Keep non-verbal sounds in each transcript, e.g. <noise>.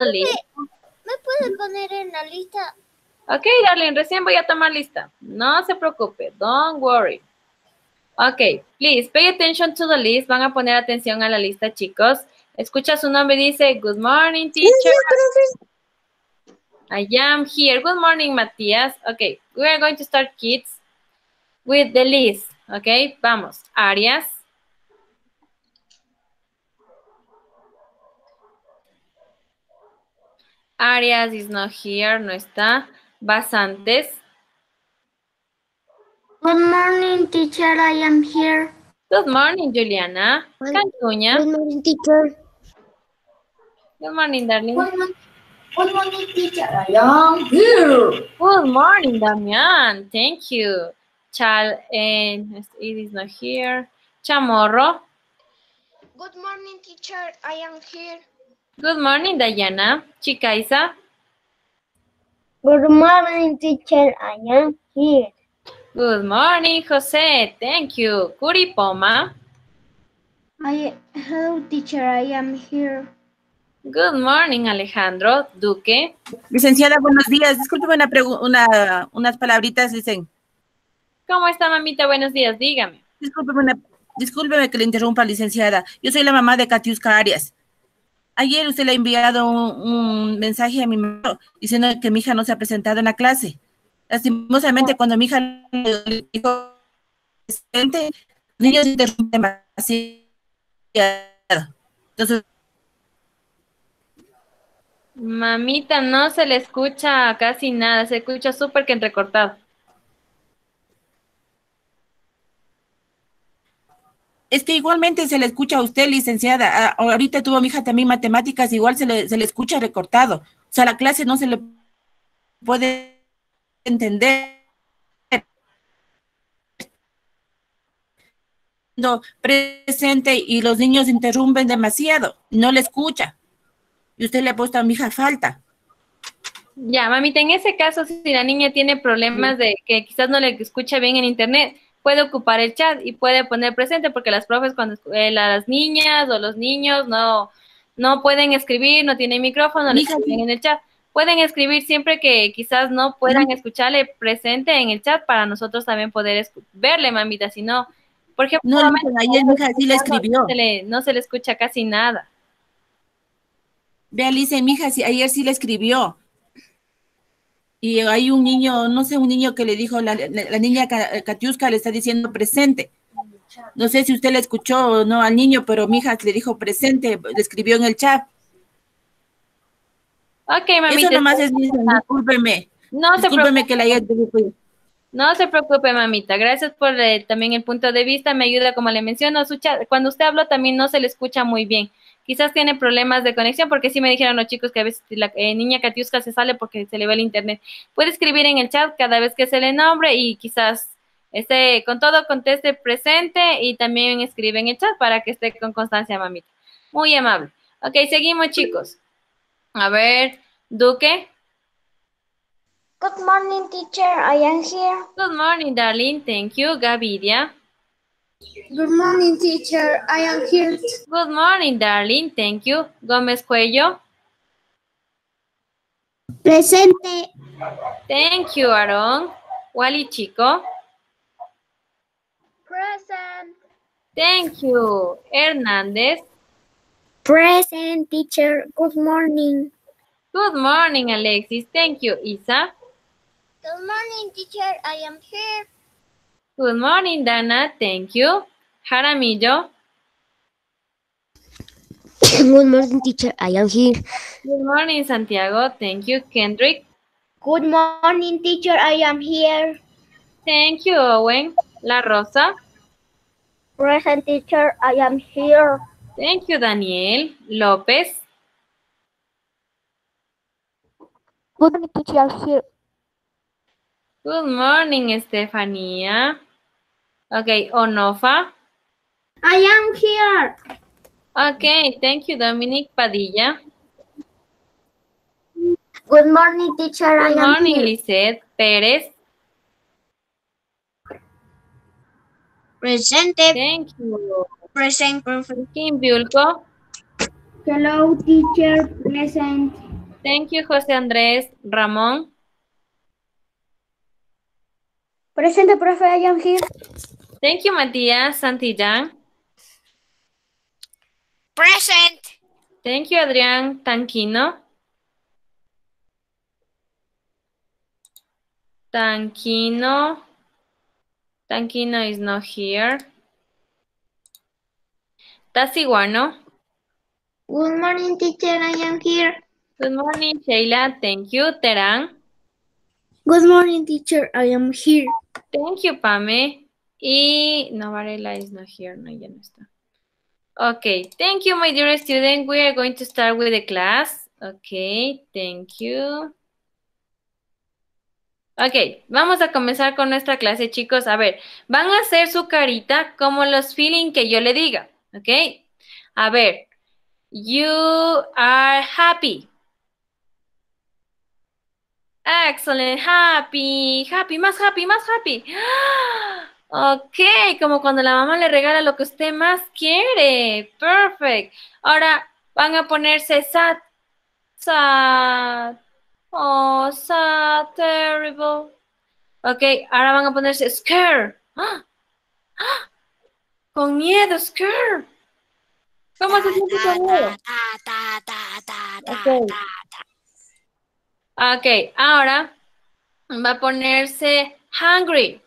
¿Me puede poner en la lista? Ok, darling, recién voy a tomar lista. No se preocupe, don't worry. Ok, please pay attention to the list. Van a poner atención a la lista, chicos. Escucha su nombre, dice, good morning, teacher. I am here. Good morning, Matías. Okay, we are going to start, kids, with the list. Okay, vamos. Arias. Arias is not here, no está. Basantes. Good morning, teacher. I am here. Good morning, Juliana. Good- Cantuña. Good morning, teacher. Good morning, darling. Good morning, teacher. I am here. Good morning, Damian. Thank you. Chal, and it is not here. Chamorro. Good morning, teacher. I am here. Good morning, Diana. Chicaiza. Good morning, teacher. I am here. Good morning, Jose. Thank you. Curipoma. I hello, teacher. I am here. Good morning, Alejandro. Duque. Licenciada, buenos días. Discúlpeme una una, unas palabritas, dicen. ¿Cómo está, mamita? Buenos días. Dígame. Discúlpeme, una- discúlpeme que le interrumpa, licenciada. Yo soy la mamá de Katiuska Arias. Ayer usted le ha enviado un, un mensaje a mi mamá diciendo que mi hija no se ha presentado en la clase. Lastimosamente, cuando mi hija le dijo presente, los niños interrumpen demasiado. Entonces, Mamita, no se le escucha casi nada. Se escucha súper que entrecortado. Es que igualmente se le escucha a usted, licenciada. Ah, ahorita tuvo mi hija también matemáticas, igual se le, se le escucha recortado. O sea, la clase no se le puede entender. No, presente y los niños interrumpen demasiado, no le escucha. Y usted le ha puesto a mi hija falta. Ya, mamita, en ese caso, si la niña tiene problemas de que quizás no le escucha bien en internet, puede ocupar el chat y puede poner presente porque las profes cuando eh, las niñas o los niños no, no pueden escribir, no tienen micrófono, Mija, escriben en el chat. Pueden escribir siempre que quizás no puedan escucharle presente en el chat para nosotros también poder verle, mamita, si no, por ejemplo, No, mija, ayer sí le no escribió. se le, no se le escucha casi nada. Vea, Alicia, mi hija sí, ayer sí le escribió. Y hay un niño, no sé, un niño que le dijo, la, la- la niña Ka- Katiuska le está diciendo presente. No sé si usted le escuchó o no al niño, pero mi hija le dijo presente, le escribió en el chat. Ok, mamita. Eso nomás es, mi- discúlpeme. No se preocupe. Discúlpeme que la haya. No se preocupe, mamita. Gracias por eh, también el punto de vista. Me ayuda, como le menciono, su chat. Cuando usted habla también no se le escucha muy bien. Quizás tiene problemas de conexión, porque sí me dijeron los chicos que a veces la eh, niña Katiuska se sale porque se le ve el internet. Puede escribir en el chat cada vez que se le nombre y quizás esté con todo, conteste presente y también escribe en el chat para que esté con constancia, mamita. Muy amable. Ok, seguimos, chicos. A ver, Duque. Good morning, teacher. I am here. Good morning, darling. Thank you. Gavidia. Good morning, teacher. I am here. Good morning, darling. Thank you. Gómez Cuello. Presente. Thank you, Aaron. Wally Chico. Present. Thank you, Hernández. Present, teacher. Good morning. Good morning, Alexis. Thank you, Isa. Good morning, teacher. I am here. Good morning, Dana. Thank you. Jaramillo. <coughs> Good morning, teacher. I am here. Good morning, Santiago. Thank you, Kendrick. Good morning, teacher. I am here. Thank you, Owen. La Rosa. Present, teacher. I am here. Thank you, Daniel. López. Good morning, teacher. Here. Good morning, Estefania. Okay, Onofa. I am here. Okay, thank you, Dominic Padilla. Good morning, teacher. I Good am morning, here. Pérez. Presente. Thank you. Present, perfect. Kim Biulco. Hello, teacher. Present. Thank you, José Andrés. Ramón. Presente, profe, I am here. Thank you, Matías. Santillán. Present. Thank you, Adrián. Tanquino. Tanquino. Tanquino is not here. Tasiguano. Good morning, teacher, I am here. Good morning, Sheila. Thank you, Terán. Good morning, teacher, I am here. Thank you, Pame. Y no, Varela is not here. No, ya no está. Okay, thank you, my dear student. We are going to start with the class. Okay, thank you. Ok, vamos a comenzar con nuestra clase, chicos. A ver, van a hacer su carita como los feeling que yo le diga. Ok, a ver. You are happy. Excellent, happy, happy, más happy, más happy. <gasps> Ok, como cuando la mamá le regala lo que usted más quiere. Perfect. Ahora van a ponerse sad, sad. Oh, sad, terrible. Ok, ahora van a ponerse scared. ¡Ah! <gasps> ¡Ah! Con miedo, scared. ¿Cómo se siente con miedo? Ta, Ok. ahora va a ponerse hungry.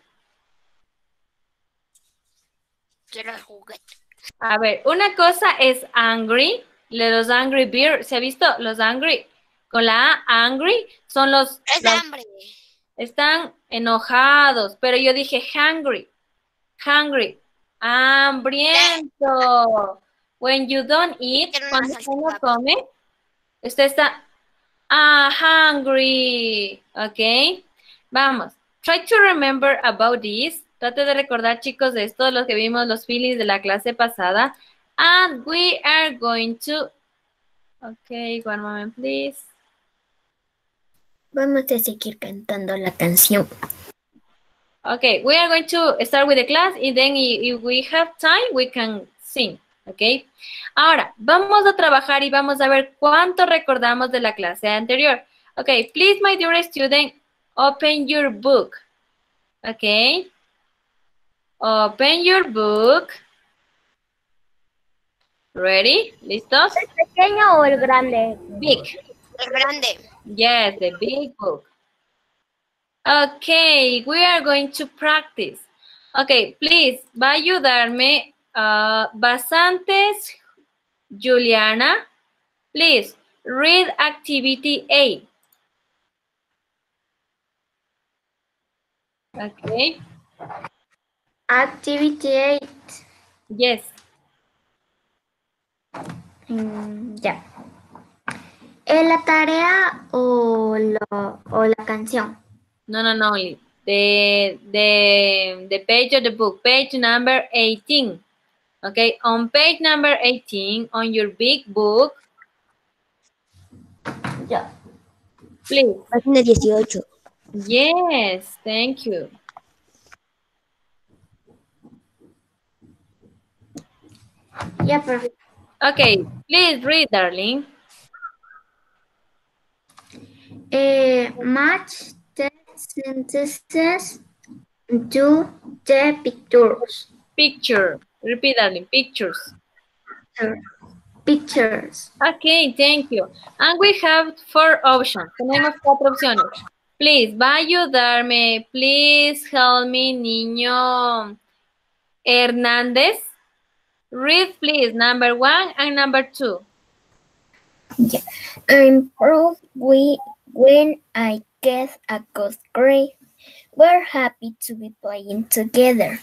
Quiero juguete. A ver, una cosa es angry, los angry beer. ¿Se ha visto? Los angry. Con la A, angry, son los, Es los- hambre. están enojados, pero yo dije hungry, hungry, hambriento. When you don't eat, cuando salsa usted no papa. come, usted está ah, hungry, ¿ok? Vamos, try to remember about this. Trate de recordar, chicos, de esto, los que vimos los feelings de la clase pasada. And we are going to, ok, one moment, please. Vamos a seguir cantando la canción. Okay, we are going to start with the class and then if we have time, we can sing. Okay. Ahora, vamos a trabajar y vamos a ver cuánto recordamos de la clase anterior. Okay, please, my dear student, open your book. Okay. Open your book. Ready? ¿Listos? ¿Pequeño o el grande? Big. El grande. Yes, the big book. Okay, we are going to practice. Okay, please, va a ayudarme uh, Basantes Juliana. Please, read activity A. Okay, Activity 8. yes. Mm, ya. ¿Es la tarea o, lo- o la canción? No, no, no. The, the, the page of the book, page number 18. Okay, on page number 18, on your big book, Ya. please. Página 18. Yes, thank you. Ya, profe. Okay, please read, darling. Eh, match the sentences to the pictures. Picture. Repeat, darling. Pictures. Pictures. Okay, thank you. And we have four options. Tenemos cuatro opciones. Please, va a ayudarme. Please help me, niño Hernández. Read, please, number one and number two. Yeah. I Improve we when I get a good grade. We're happy to be playing together.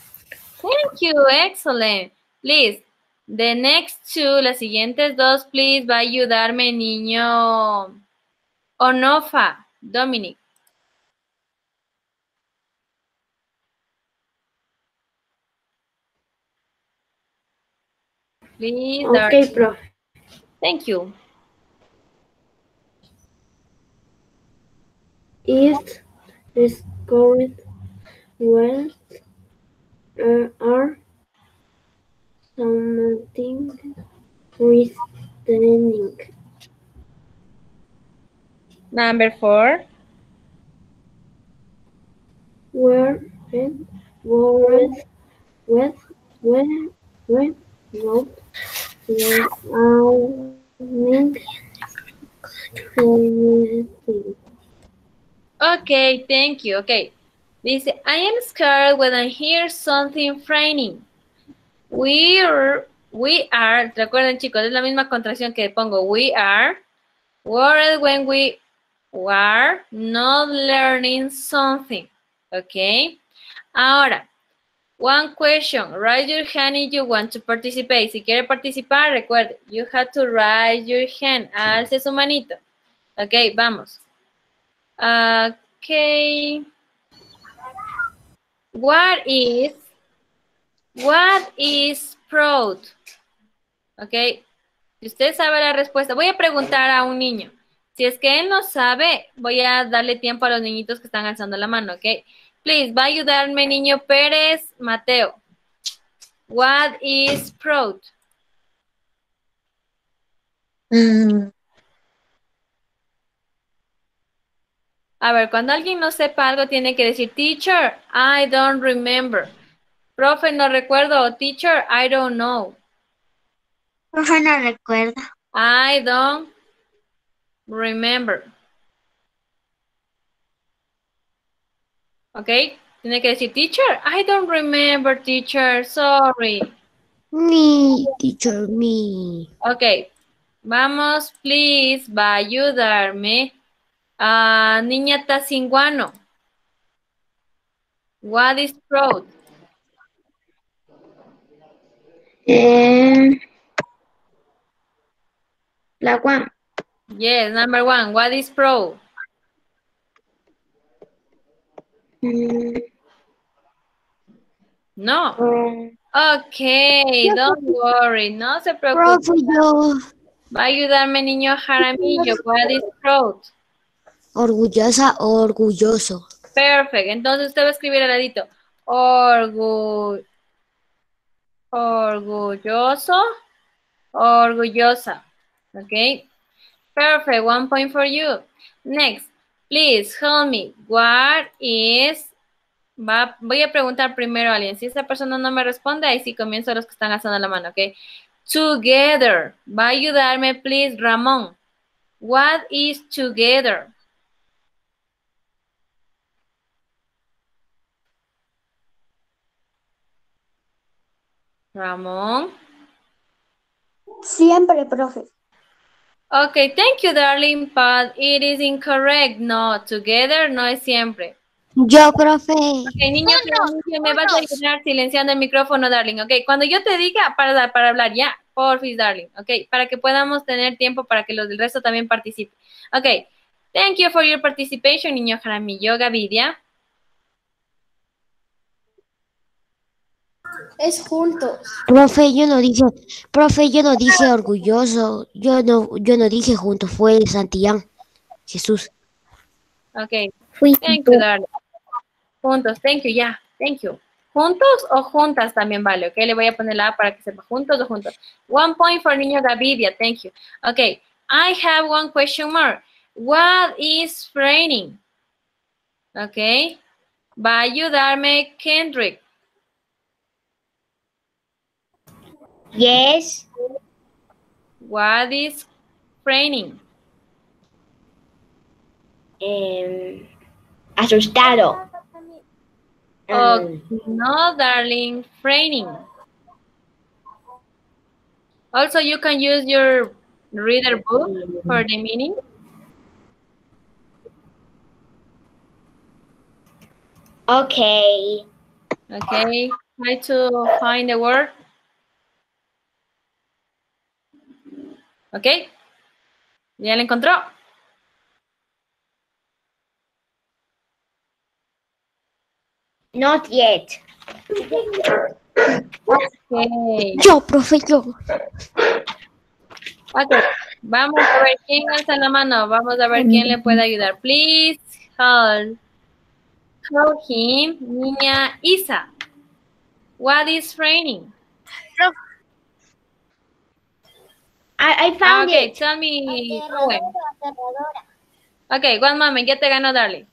Thank you, excellent. Please, the next two, las siguientes dos, please, va a ayudarme, niño Onofa, Dominic. Please, darling. profe. Thank you. Is correct when uh, are something reasoning. Number four. Where when was when when when not without. Okay, thank you. Okay. Dice, I am scared when I hear something frightening. We are, we are, recuerden chicos, es la misma contracción que pongo. We are worried when we are not learning something. Okay. Ahora, one question. Raise your hand if you want to participate. Si quiere participar, recuerde, you have to raise your hand. Alce su manito. Ok, vamos. Okay. What is what is proud? Ok. Si usted sabe la respuesta, voy a preguntar a un niño. Si es que él no sabe, voy a darle tiempo a los niñitos que están alzando la mano, ok. Please, va a ayudarme niño Pérez Mateo. What is proud? A ver, cuando alguien no sepa algo, tiene que decir, teacher, I don't remember. Profe, no recuerdo. Teacher, I don't know. Profe, no recuerdo. I don't remember. ¿Ok? Tiene que decir, teacher, I don't remember, teacher, sorry. Me, teacher, me. Ok, vamos, please, va a ayudarme a Niña Tacinguano. What is proud? Eh, la one. Yes, number one, what is proud? Mm, No. eh, Ok, don't worry, no se preocupe. Va a ayudarme niño Jaramillo, what is proud? Orgullosa, orgulloso. Perfect. Entonces usted va a escribir al ladito. Orgu- orgulloso, orgullosa. Okay. Perfect. One point for you. Next, please help me. What is Va, voy a preguntar primero a alguien. Si esa persona no me responde, ahí sí comienzo a los que están alzando la mano, ¿ok? Together. Va a ayudarme, please, Ramón. What is together? Ramón. Siempre, profe. Okay, thank you, darling, but it is incorrect. No, together no es siempre. Yo, profe. Ok, niño, me vas a ayudar silenciando el micrófono, darling. Ok, cuando yo te diga para, para hablar, ya, porfis, darling. Ok, para que podamos tener tiempo para que los del resto también participen. Ok, thank you for your participation, niño Jaramillo, Gavidia. Es juntos. Profe, yo no dije, profe, yo no dije orgulloso. Yo no, yo no dije junto, fue Santillán. Jesús. Ok, Fui thank you, darling. Juntos, thank you, ya, thank you. ¿Juntos o juntas también vale? Ok, le voy a poner la A para que sepa, juntos o juntos. One point for niño Gavidia, thank you. Ok, I have one question mark. What is raining? Ok, va a ayudarme Kendrick. Yes. What is raining? Em, asustado. Oh, um. no, darling, raining. Also, you can use your reader book for the meaning. Okay. Okay, try to find the word. Okay, ¿ya lo encontró? Not yet. Okay. Yo, profe, yo. Okay, vamos a ver quién alza la mano. Vamos a ver quién le puede ayudar. Please hold. Call him, niña Isa. What is raining? I, I ah, found Okay, it. tell me. Owen. Okay, one moment, ya te ganó, darling.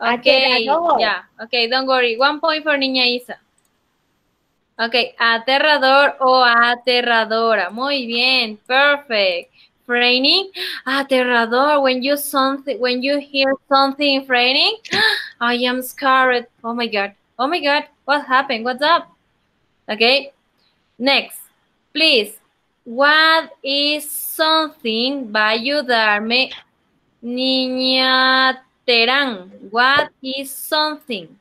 Okay, yeah, okay, don't worry. One point for niña Isa. Okay, aterrador o aterradora. Muy bien, perfect. Frightening, aterrador. When you something, when you hear something frightening, <gasps> I am scared. Oh my god. Oh my god. What happened? What's up? Okay. Next, please. What is something? Va a ayudarme. Niña Terán. What is something?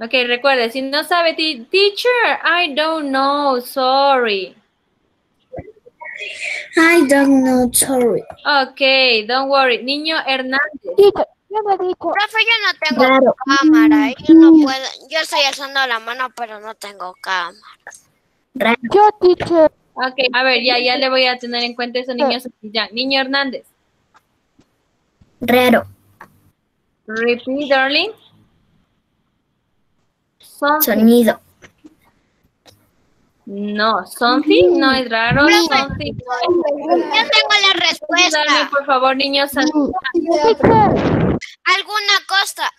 Ok, recuerde, si no sabe, teacher, I don't know, sorry. I don't know, sorry. Ok, don't worry. Niño Hernández. Profe, yo no tengo Claro. cámara. Yo no puedo. Yo estoy alzando la mano, pero no tengo cámara. Ok, a ver, ya, ya le voy a tener en cuenta eso, niños. Ya, niño Hernández. Raro. Repeat, darling. Something. Sonido. No, something no es raro. Something. Yo tengo la Dame, respuesta. por favor, niños. Alguna cosa.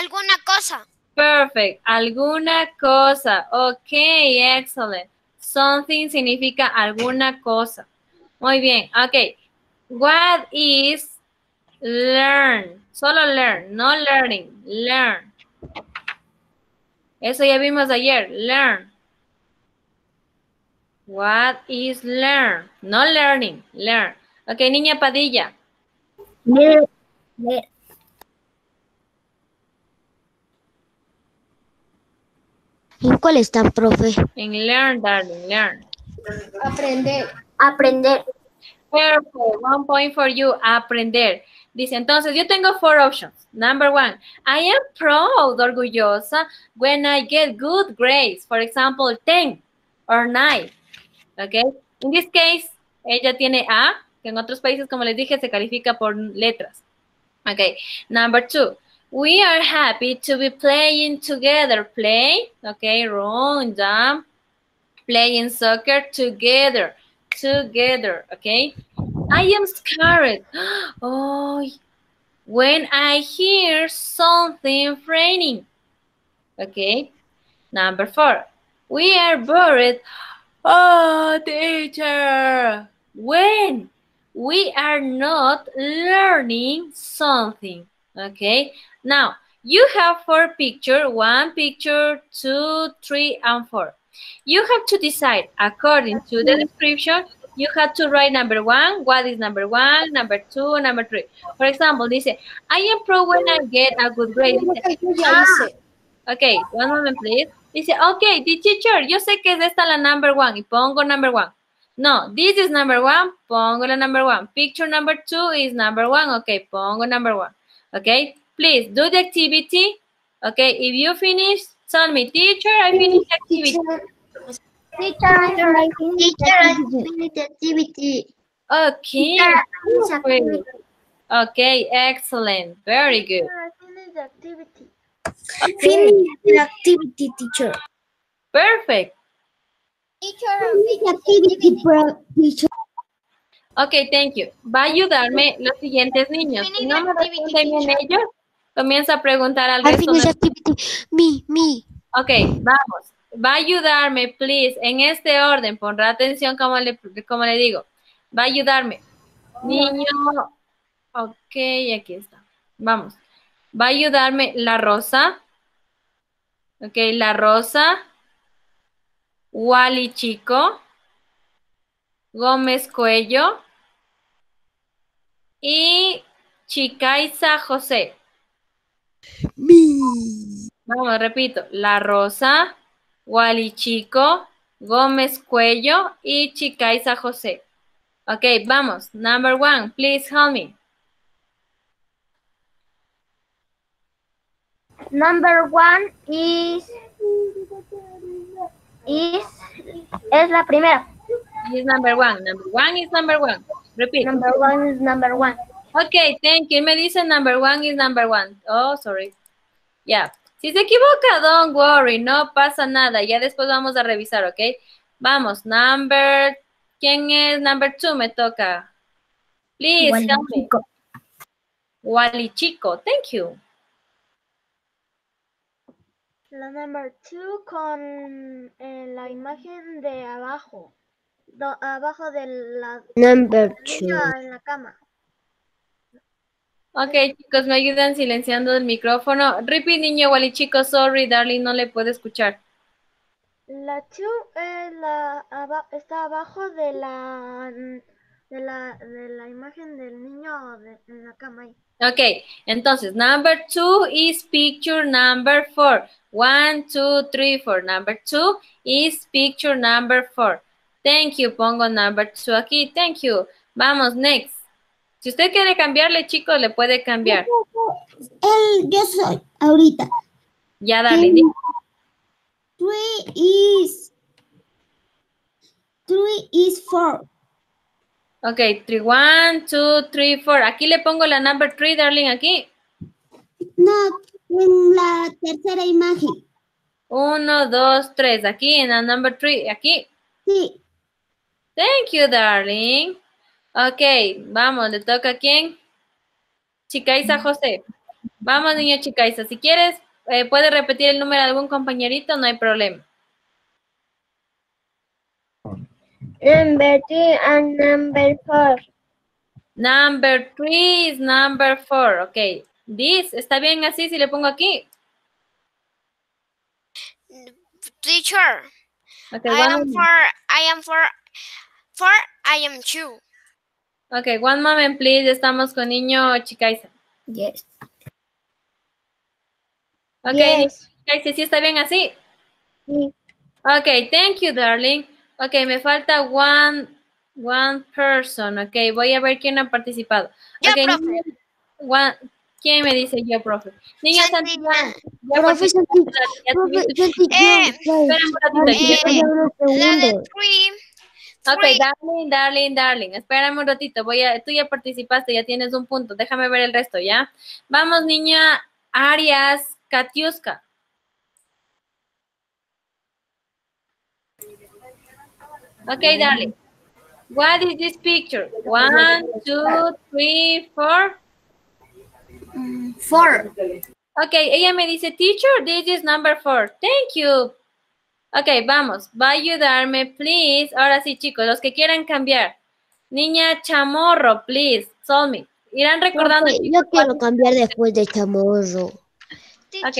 alguna cosa. Perfect. Alguna cosa. Ok, excellent. Something significa alguna cosa. Muy bien. Ok. What is learn? Solo learn, no learning. Learn. Eso ya vimos ayer. Learn. What is learn? No learning. Learn. Ok, niña Padilla. ¿En cuál están, profe? En learn, darling. Learn. Aprender. Aprender. Perfect. One point for you. Aprender. Dice, entonces, yo tengo four options. Number one, I am proud, orgullosa, when I get good grades. For example, 10 or 9. Okay. In this case, ella tiene A, que en otros países, como les dije, se califica por letras. Okay. Number two, we are happy to be playing together. Play. Okay. Run, jump. Playing soccer together. Together. Okay. I am scared. <gasps> Oh, when I hear something raining. Okay. Number four. We are bored. Oh, teacher. When we are not learning something. Okay. Now, you have four picture, one picture, two, three, and four. You have to decide according to the description you have to write number one, what is number one, number two, number three. For example, dice, I am proud when I get a good grade. Dice, ah, ok, one moment please. Dice, ok, the teacher, yo sé que es esta la number one y pongo number one. No, this is number one, pongo la number one. Picture number two is number one, ok, pongo number one. Ok, please do the activity. Ok, if you finish, tell me, teacher, I finished the activity. Activity. Okay. Okay, excellent. Very good. Finish the activity, teacher. Perfect. Activity, pro- teacher. Ok, thank you. Va a ayudarme los siguientes niños. Si no me responden bien ellos, comienza a preguntar al I resto. finish de- activity. Me, me. Ok, vamos. Va a ayudarme, please, en este orden. Pondrá atención como le, como le digo. Va a ayudarme. Niño. Ok, aquí está. Vamos. Va a ayudarme la rosa. Ok, la rosa. Wally Chico. Gómez Cuello. Y Chicaiza José. Me. Vamos, repito. La Rosa, Wally Chico, Gómez Cuello y Chicaiza José. Ok, vamos. Number one, please help me. Number one is is es la primera. Is number one. Number one is number one. Repeat. Number one is number one. Okay, thank you. Me dice number one is number one. Oh, sorry. Ya. Si se equivoca, don't worry, no pasa nada. Ya después vamos a revisar, ¿ok? Vamos, number. ¿Quién es number two? Me toca. Please, Igual help me. chico. Wally Chico, thank you. La number two con eh, la imagen de abajo. Do- abajo de la Number two. en la cama. Ok, chicos, me ayudan silenciando el micrófono. Repeat, niño Wally Chico, sorry, darling, no le puedo escuchar. La two eh, la, aba- está abajo de la, de la de la imagen del niño de- en la cama. ahí. Ok, entonces, number two is picture number four. One, two, three, four. Number two is picture number four. Thank you, pongo number two aquí. Thank you. Vamos, next. Si usted quiere cambiarle, chicos, le puede cambiar. El, yo soy ahorita. Ya, dale. Three is three is four. Ok, three, one, two, three, four. Aquí le pongo la number three, darling, aquí. No, en la tercera imagen. Uno, dos, tres. Aquí en la number three, aquí. Sí, Thank you, darling. Ok, vamos, le toca a quién? Chicaiza José. Vamos, niño Chicaiza. Si quieres, eh, puede repetir el número de algún compañerito, no hay problema. Number three and number four. Number three is number four. Ok. This, ¿está bien así si le pongo aquí? Teacher, Ok, I am for, I am for, for, I am two. Ok, one moment, please. Estamos con niño Chicaiza. Yes. Ok, Yes. Chicaiza, ¿sí está bien así? Sí. Ok, thank you, darling. Ok, me falta one, one person. Ok, voy a ver quién ha participado. Yo, Ok, profe. niña- one- ¿Quién me dice yo, profe? Niña ya Profe participaste, Santi- ya profe tuviste- Santi, Eh, Espera un ratito, eh, La de three, Ok, darling, darling, darling. Espérame un ratito. Voy a, tú ya participaste, ya tienes un punto. Déjame ver el resto, ¿ya? Vamos, niña Arias Katiuska. Ok, darling. What is this picture? One, two, three, four. Four. Ok, ella me dice, teacher, this is number four. Thank you. Ok, vamos. Va a ayudarme, please. Ahora sí, chicos, los que quieran cambiar. Niña Chamorro, please. Solve me. Irán recordando. Profe, Yo quiero cambiar después de chamorro. Ok.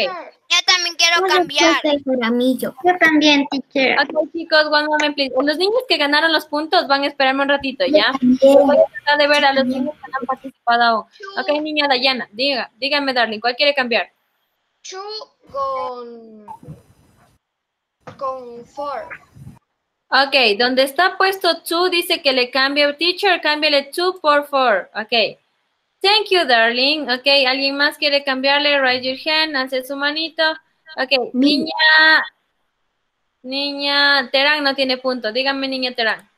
Yo también quiero cambiar. Yo también, teacher. Ok, chicos, one moment, please. Los niños que ganaron los puntos van a esperarme un ratito, ¿ya? Voy a tratar de ver a los niños que han participado aún. Ok, niña Dayana, diga, dígame, darling, ¿cuál quiere cambiar? Two con four. Ok, donde está puesto two, dice que le cambie, teacher, cámbiale two por four. Ok. Thank you, darling. Ok, ¿alguien más quiere cambiarle? Raise your hand, hace su manito. Ok, niña, niña Terán no tiene punto. Dígame, niña Terán.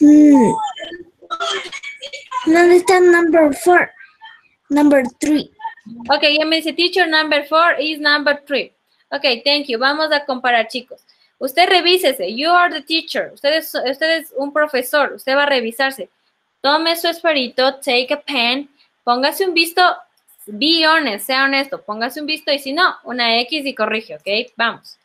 Mm. ¿Dónde está number four? Number three. Ok, ya me dice teacher number four is number three. Ok, thank you. Vamos a comparar, chicos. Usted revísese. You are the teacher. Usted es, un profesor. Usted va a revisarse. Tome su esferito, take a pen, póngase un visto, be honest, sea honesto, póngase un visto y si no, una X y corrige, ¿ok? Vamos.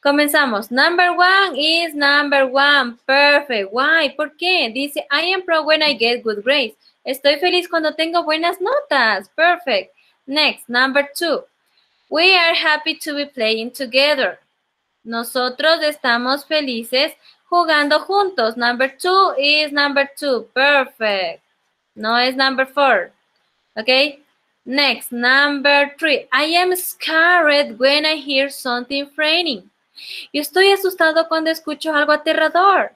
Comenzamos. Number one is number one. Perfect. Why? ¿Por qué? Dice, I am proud when I get good grades. Estoy feliz cuando tengo buenas notas. Perfect. Next, number two. We are happy to be playing together. Nosotros estamos felices jugando juntos. Number two is number two. Perfect. No es number four. Okay. Next, number three. I am scared when I hear something frightening. Yo estoy asustado cuando escucho algo aterrador.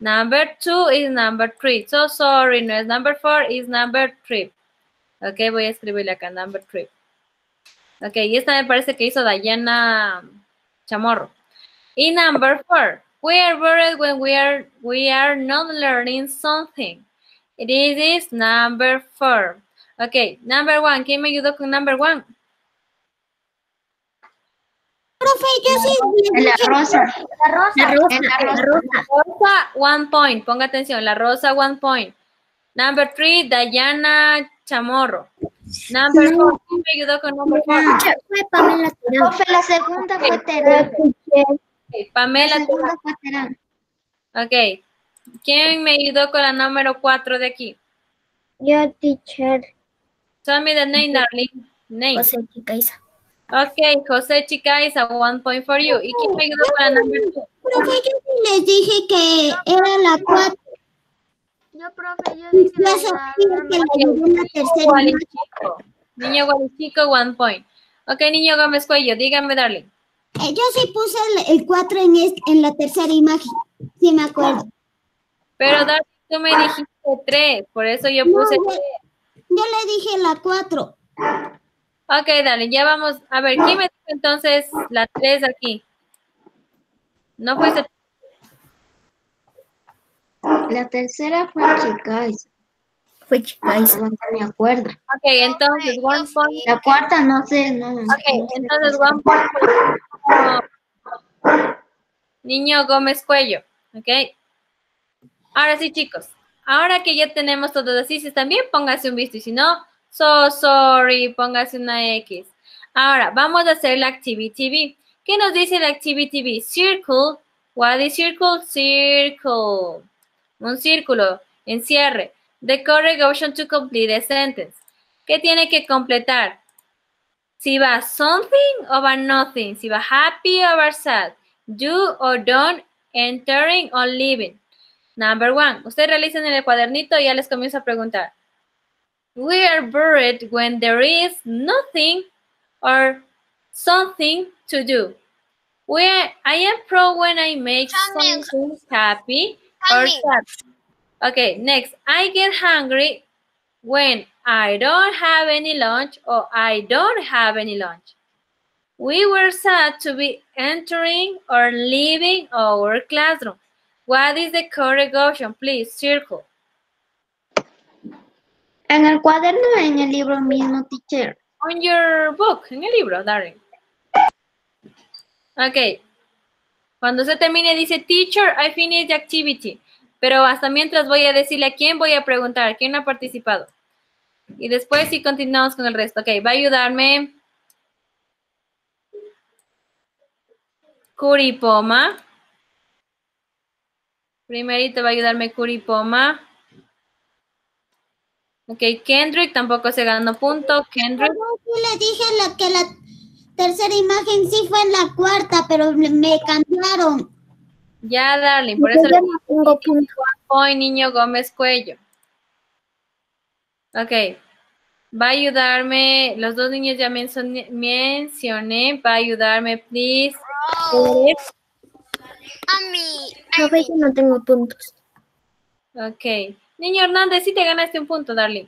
Number two is number three. So sorry, no es number four, is number three. Ok, voy a escribirle acá, number three. Ok, y esta me parece que hizo Dayana Chamorro. Y number four. We are bored when we are we are not learning something. It is number four. Okay, number one. ¿Quién me ayudó con number one? Profe, yo sí le La rosa. La rosa. La rosa. La rosa. Rosa, one point. Ponga atención. La rosa, one point. Number three, Dayana Chamorro. Number four. ¿Quién me ayudó con number four? fue Pamela Terán. Profe, la segunda fue Terán. Okay, La Pamela. segunda fue Terán. Ok. ¿Quién me ayudó con la número cuatro de aquí? Yo, teacher. Tell me the name, darling. Name. José Chicaiza. Ok, José Chicaiza, one point for you. ¿Y quién me ayudó con la number two? Profe, yo les dije que era la 4. Yo, profe, yo dije La tercera. Niño Gualichico, one point. Ok, niño Gómez Cuello, dígame, darling. Eh, yo sí puse el 4 en, est- en la tercera imagen. Sí, me acuerdo. Pero darling, tú me dijiste tres, por eso yo puse No, tres. Yo le dije la 4. Ok, darling, ya vamos. A ver, ¿quién me dijo entonces la tres aquí? No fuiste La tercera fue Chicais. Fue Chicaiza. No me acuerdo. Ok, entonces, one point. La cuarta no sé, no. Ok, no sé. entonces one point. Niño Gómez Cuello, ok. Ahora sí, chicos. Ahora que ya tenemos todos así, si están bien, póngase un visto. Y si no, so sorry, póngase una X. Ahora, vamos a hacer la Activity B. ¿Qué nos dice la Activity B? Circle. What is circle? Circle. Un círculo. Encierre. The correct option to complete a sentence. ¿Qué tiene que completar? Si va something o va nothing. Si va happy o va sad. Do or don't, entering or leaving. Number one. Ustedes realizan en el cuadernito y ya les comienzo a preguntar. We are bored when there is nothing or something to do. We I am proud when I make something happy or. Okay, next. I get hungry when I don't have any lunch or I don't have any lunch. We were sad to be entering or leaving our classroom. What is the correct option? Please circle. En el cuaderno, en el libro mismo, teacher. On your book, en el libro, darling. Ok. Cuando se termine dice, teacher, I finished the activity. Pero hasta mientras voy a decirle a quién voy a preguntar, quién ha participado. Y después sí continuamos con el resto. Ok, va a ayudarme Curipoma. Primerito va a ayudarme Curipoma. Ok, Kendrick tampoco se ganó punto. Kendrick. Yo le dije la, que la tercera imagen sí fue en la cuarta, pero me, me cambiaron. Ya, darling, por eso le no tengo punto. Hoy Niño Gómez Cuello. Ok. Va a ayudarme, los dos niños ya mencioné, mencioné. va a ayudarme, please. Eres- A mí. Yo no tengo puntos. Ok. Niño Hernández, sí te ganaste un punto, darling.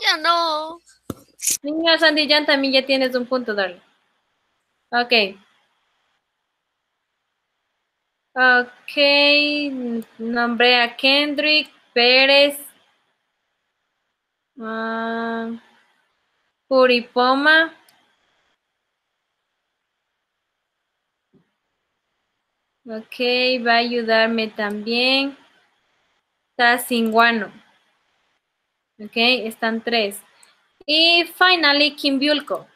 Yo no. Niño Sandillán también ya tienes un punto, darling. Ok. Ok. Nombré a Kendrick Pérez. Ah, Puripoma. Ok, va a ayudarme también. Tazinguano. Ok, están tres. Y finally, Kimbiulco.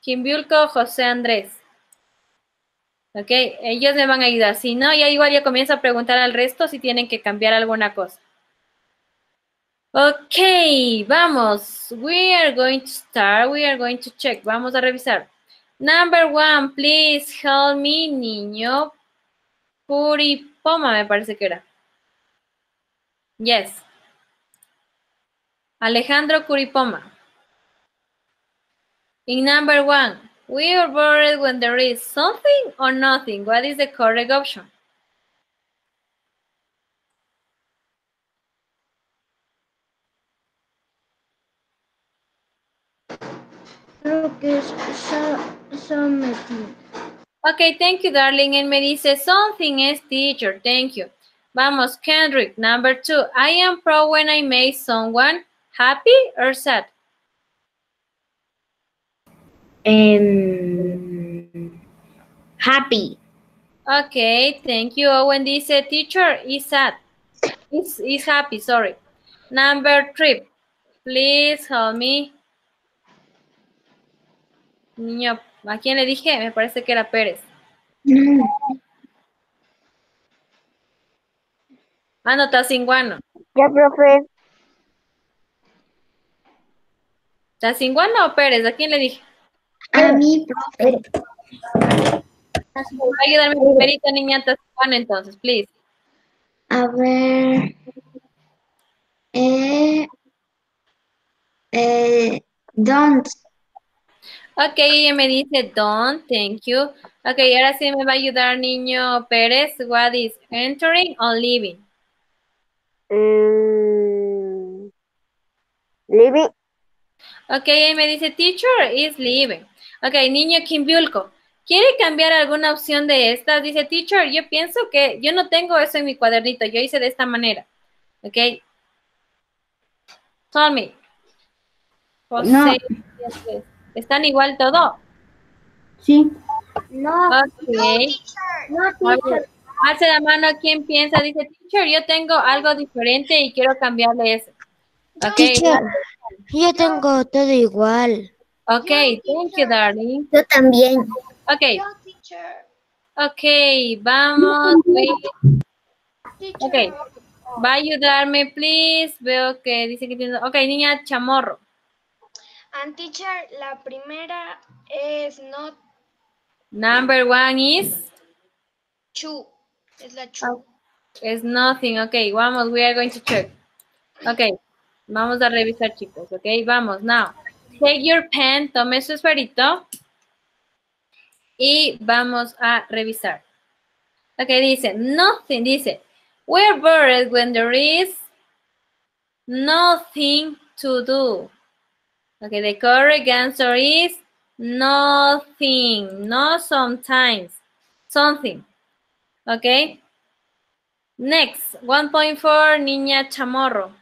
Kimbiulco, José Andrés. Ok, ellos me van a ayudar. Si no, ya igual yo comienzo a preguntar al resto si tienen que cambiar alguna cosa. Ok, vamos. We are going to start. We are going to check. Vamos a revisar. Number one, please help me, niño. Puripoma, me parece que era. Yes. Alejandro Curipoma. In number one, we are bored when there is something or nothing. What is the correct option? Creo que es something. Ok, thank you, darling. And me dice, something is teacher. Thank you. Vamos, Kendrick, number two. I am proud when I make someone happy or sad. Em, happy. Okay, thank you. Owen dice, teacher is sad. Is, is happy, sorry. Number three. Please help me. Niño, ¿a quién le dije? Me parece que era Pérez. <laughs> Ah, no, Tacinguano. Ya, profe. ¿Tacinguano o Pérez? ¿A quién le dije? A mí, profe. Va a ayudarme primerito, niña Tacinguano, entonces, please. A ver. Eh, eh, don't. Ok, ella me dice don't, thank you. Ok, ahora sí me va a ayudar niño Pérez. What is entering or leaving? Mm, living. Ok, ella me dice teacher is leaving. Ok, niño Kimbiulco. ¿Quiere cambiar alguna opción de estas? Dice teacher, yo pienso que yo no tengo eso en mi cuadernito. Yo hice de esta manera. Ok. Tell me. José, No. ¿Están igual todo? Sí. No, Ok. no, teacher. Alce la mano quien piensa, dice, teacher, yo tengo algo diferente y quiero cambiarle eso. Ok, Teacher, yo tengo todo igual. Ok, thank you, darling. Yo también. Ok, ok, vamos. wait. Ok, va a ayudarme, please. Veo que dice que tiene... Ok, niña Chamorro. And teacher, la primera es not Number one is... true. Es la true. Is nothing. Ok, vamos, we are going to check. Ok, vamos a revisar, chicos. Ok, vamos, now. Take your pen, tome su esferito. Y vamos a revisar. Ok, dice, nothing, dice, we're bored when there is nothing to do. Ok, the correct answer is nothing, no sometimes, something. Ok. Next, 1.4, Niña Chamorro.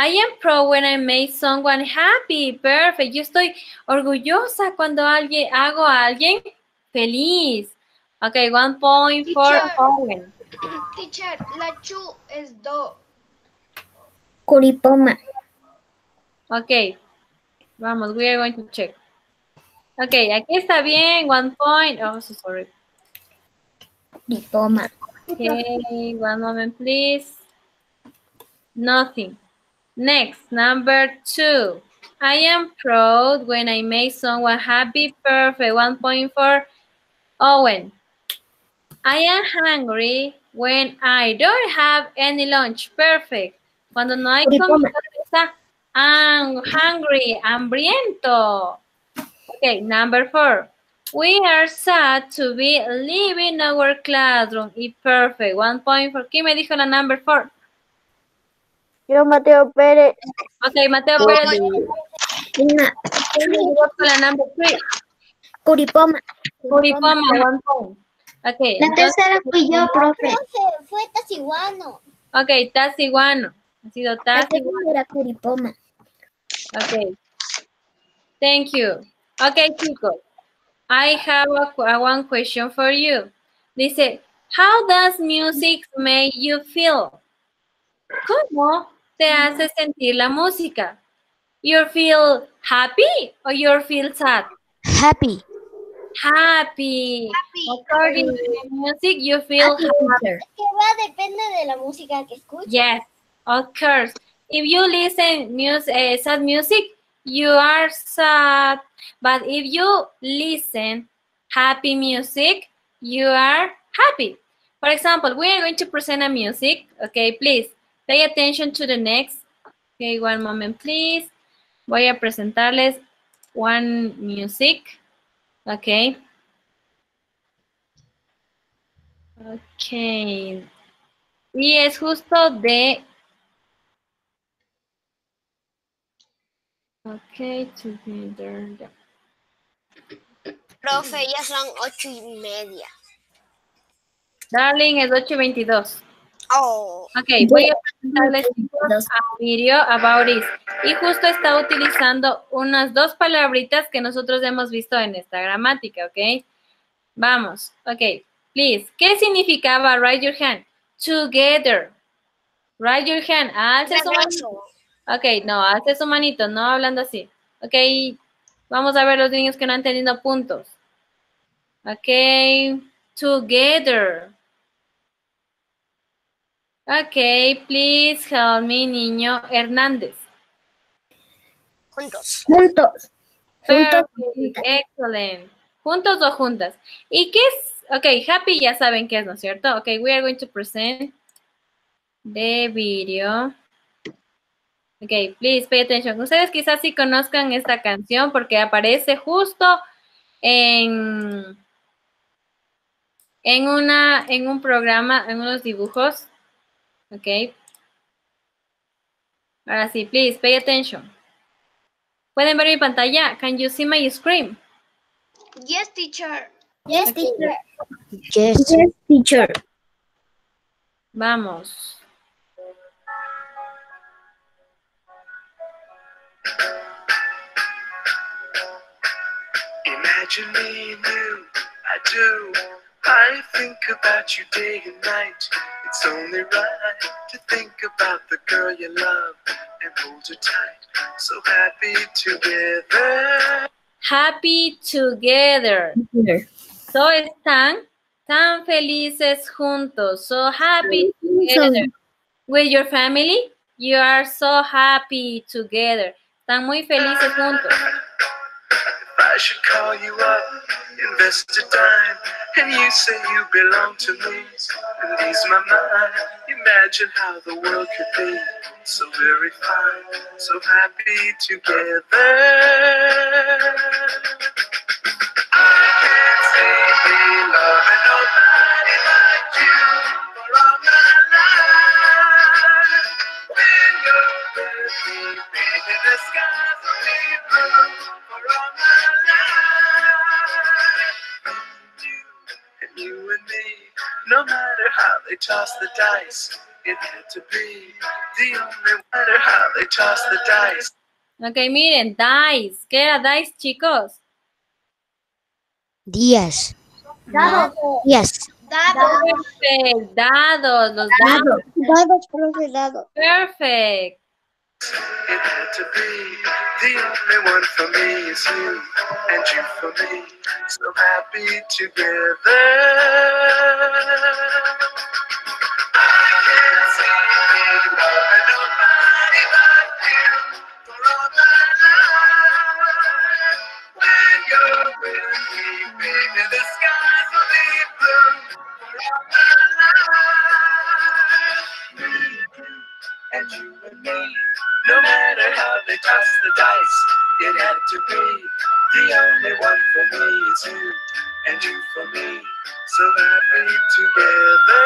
I am proud when I make someone happy. Perfect. Yo estoy orgullosa cuando alguien, hago a alguien feliz. Ok, 1.4, Teacher. Owen. Teacher, la true es do. Curipoma. Ok, vamos, we are going to check. Ok, aquí está bien, one point. Oh, so sorry. Curipoma. Okay, one moment, please. Nothing. Next, number two. I am proud when I make someone happy. Perfect. 1.4. Owen. I am hungry when I don't have any lunch. Perfect. Cuando no hay comida, I'm hungry, hambriento. Okay, number four. We are sad to be leaving our classroom. Y perfect. One point for. ¿Quién me dijo la number four? Yo, Mateo Pérez. Ok, Mateo Pérez. Una. ¿Quién me ayudó con la number three? Curipoma. Curipoma, one point. Ok, La entonces, tercera fui yo, profe. Fue Tasiguano. ok, Tasiguano. Ha sido La Tasiguano. segunda era Curipoma. Okay. Thank you. Okay, chicos. I have a, a one question for you. Dice, how does music make you feel? ¿Cómo te hace sentir la música? You feel happy or you feel sad? Happy. Happy. According to the music, you feel happy. Que va, depende de la música que escuches. Yes, of course. If you listen music, uh, sad music, you are sad. But if you listen happy music, you are happy. For example, we are going to present a music. Okay, please pay attention to the next. Okay, one moment, please. Voy a presentarles one music. Okay. Okay. Y es justo de Okay, together. Profe, ya son ocho y media. Darling, es 8 y 22. Oh, Ok, voy a chicos, a Mirio, a Bauris. Y justo está utilizando unas dos palabritas que nosotros hemos visto en esta gramática, ¿ok? Vamos, ok. Please, ¿qué significaba raise your hand? Together. Raise your hand. Alce su manito. Ok, no, alce su manito, no hablando así. Ok, vamos a ver los niños que no han tenido puntos. Ok, together. Ok, please help me, niño Hernández. juntos. Juntos. Juntos. Excellent. ¿Juntos o juntas? ¿Y qué es? Ok, happy ya saben qué es, ¿no es cierto? Ok, we are going to present the video. Ok, please pay attention. Ustedes quizás sí conozcan esta canción porque aparece justo en, en, una, en un programa, en unos dibujos. Ok. Ahora sí, please pay attention. ¿Pueden ver mi pantalla? Can you see my screen? Yes, teacher. Yes, teacher. Yes. Yes, teacher. Vamos. Imagine me and you, I do. I think about you day and night. It's only right to think about the girl you love and hold her tight. So happy together. Happy together. So están tan felices juntos. So happy together. With your family, you are so happy together. Están muy felices juntos. I should call you up, invest a dime, and you say you belong to me, and ease my mind. Imagine how the world could be so very fine, so happy together. Toss the dice, it had to be the only matter how they toss the dice. Ok, miren, dice. ¿Qué era dice, chicos? Días. Dados. Días. Dado. Perfect. Dados, los dados. Dados, profe, dados. Perfect. It had to be the only one for me is you and you for me. So happy together. Only one for me is you, and you for me. So happy together.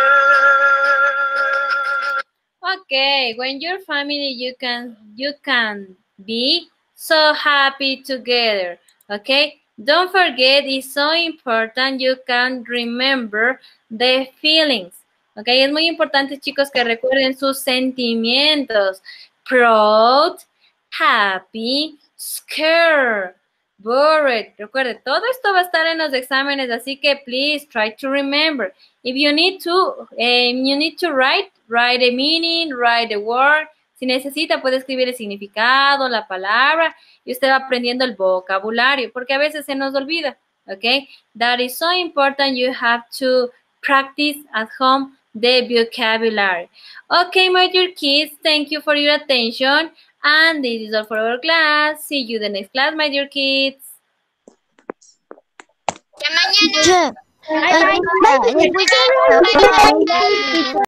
Okay, when your family you can you can be so happy together. Okay? Don't forget it's so important you can remember the feelings. Okay, es muy importante chicos que recuerden sus sentimientos. Proud, happy, scared, worried. Recuerde, todo esto va a estar en los exámenes, así que please try to remember. If you need to, um, you need to write, write a meaning, write a word. Si necesita, puede escribir el significado, la palabra, y usted va aprendiendo el vocabulario, porque a veces se nos olvida. Okay, that is so important. You have to practice at home the vocabulary. Okay, my dear kids, thank you for your attention. And this is all for our class. See you the next class, my dear kids. Que mañana.